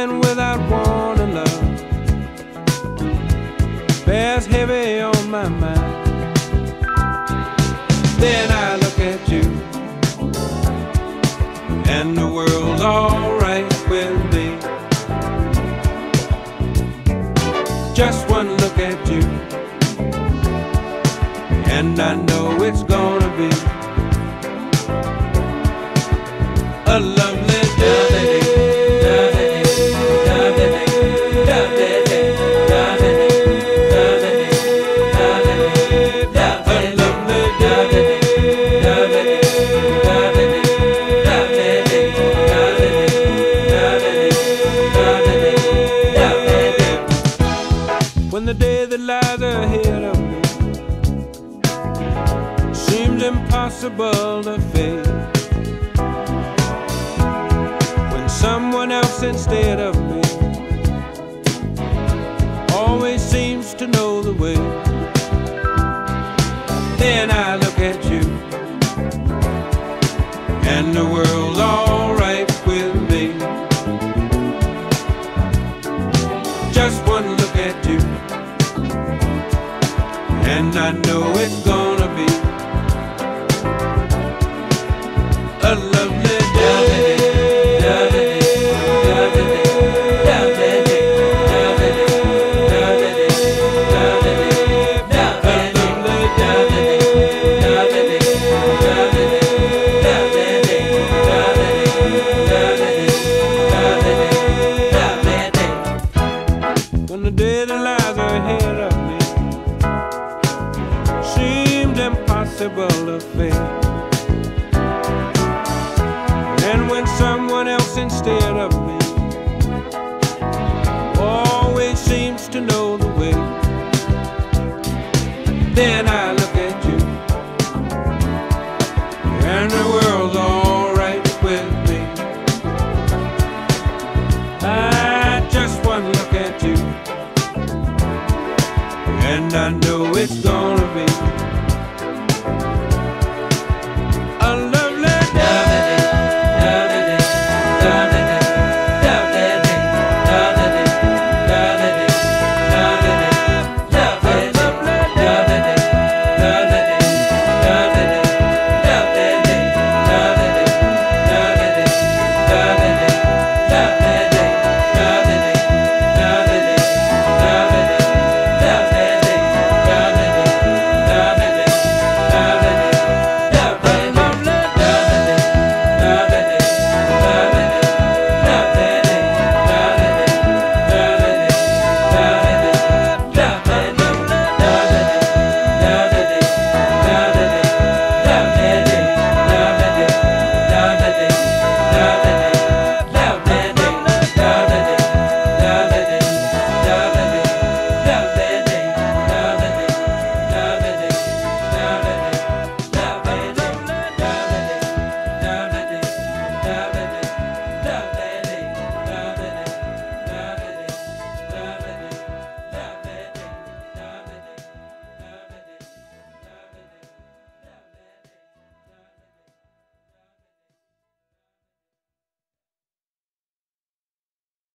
something without warning, love, bears heavy on my mind. Then I look at you, and the world's alright with me. Just one look at you, and I know it's gonna be a lovely day that lies ahead of me seems impossible to face. When someone else instead of me always seems to know the way. Then I look at you, and the world's I know it's gonna be a lovely day. When the day impossible to face. And when someone else instead of me always seems to know the way, then I look at you, and the world's alright with me. I just one look at you, and I know it's gonna.